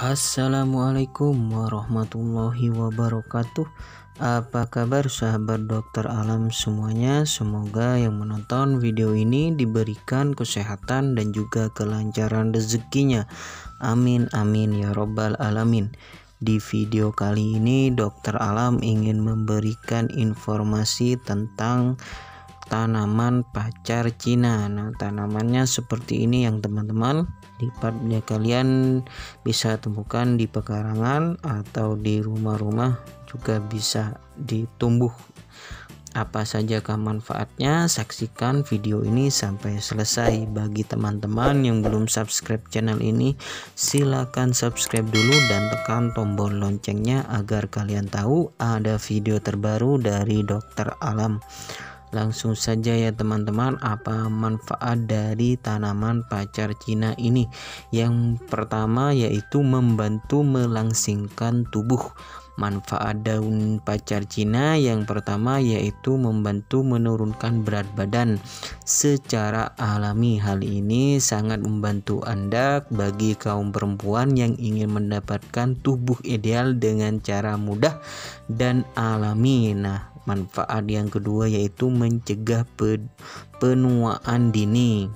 Assalamualaikum warahmatullahi wabarakatuh. Apa kabar sahabat dokter alam semuanya? Semoga yang menonton video ini diberikan kesehatan dan juga kelancaran rezekinya. Amin amin ya robbal alamin. Di video kali ini dokter alam ingin memberikan informasi tentang tanaman pacar Cina. Nah, tanamannya seperti ini yang teman-teman. Lipatnya kalian bisa temukan di pekarangan atau di rumah-rumah juga bisa ditumbuh. Apa sajakah manfaatnya? Saksikan video ini sampai selesai. Bagi teman-teman yang belum subscribe channel ini, silakan subscribe dulu dan tekan tombol loncengnya agar kalian tahu ada video terbaru dari Dokter Alam. Langsung saja ya teman-teman apa manfaat dari tanaman pacar Cina ini Yang pertama yaitu membantu melangsingkan tubuh Manfaat daun pacar Cina yang pertama yaitu membantu menurunkan berat badan secara alami. Hal ini sangat membantu Anda bagi kaum perempuan yang ingin mendapatkan tubuh ideal dengan cara mudah dan alami. Nah, Manfaat yang kedua yaitu mencegah penuaan dini.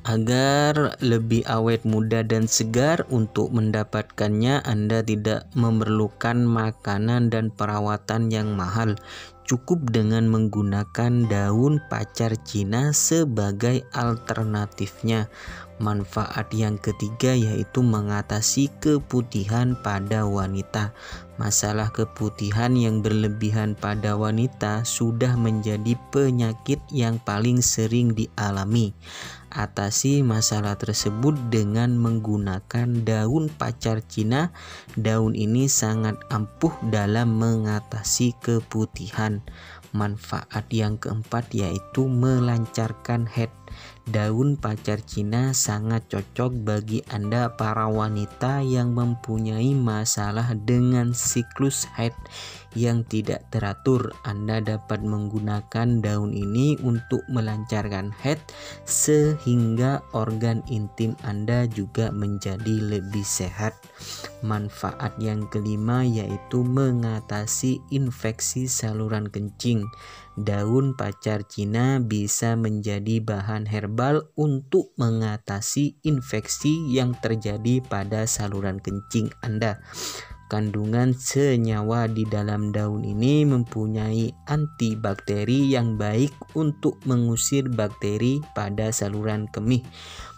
Agar lebih awet muda dan segar untuk mendapatkannya Anda tidak memerlukan makanan dan perawatan yang mahal Cukup dengan menggunakan daun pacar Cina sebagai alternatifnya. Manfaat yang ketiga yaitu mengatasi keputihan pada wanita. Masalah keputihan yang berlebihan pada wanita sudah menjadi penyakit yang paling sering dialami. Atasi masalah tersebut dengan menggunakan daun pacar Cina. Daun ini sangat ampuh dalam mengatasi keputihan. Manfaat yang keempat yaitu melancarkan head Daun pacar Cina sangat cocok bagi Anda para wanita yang mempunyai masalah dengan siklus haid yang tidak teratur. Anda dapat menggunakan daun ini untuk melancarkan haid sehingga organ intim Anda juga menjadi lebih sehat. Manfaat yang kelima yaitu mengatasi infeksi saluran kencing. Daun pacar Cina bisa menjadi bahan herbal untuk mengatasi infeksi yang terjadi pada saluran kencing Anda. Kandungan senyawa di dalam daun ini mempunyai antibakteri yang baik untuk mengusir bakteri pada saluran kemih.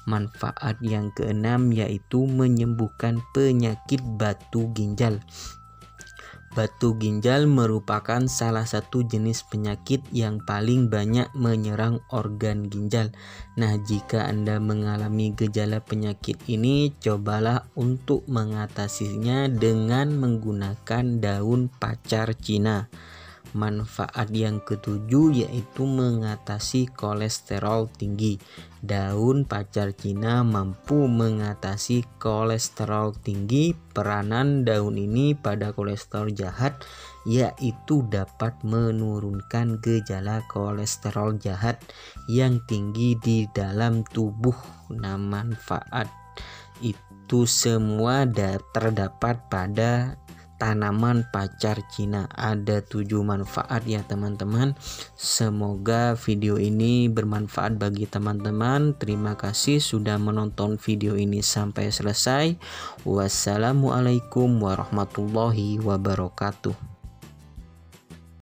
Manfaat yang keenam yaitu menyembuhkan penyakit batu ginjal. Batu ginjal merupakan salah satu jenis penyakit yang paling banyak menyerang organ ginjal. Nah, jika Anda mengalami gejala penyakit ini, cobalah untuk mengatasinya dengan menggunakan daun pacar Cina. Manfaat yang ketujuh yaitu mengatasi kolesterol tinggi. Daun pacar Cina mampu mengatasi kolesterol tinggi. Peranan daun ini pada kolesterol jahat yaitu dapat menurunkan gejala kolesterol jahat yang tinggi di dalam tubuh. Nah, manfaat itu semua terdapat pada tanaman pacar Cina. Ada tujuh manfaat ya teman-teman. Semoga video ini bermanfaat bagi teman-teman. Terima kasih sudah menonton video ini sampai selesai. Wassalamualaikum warahmatullahi wabarakatuh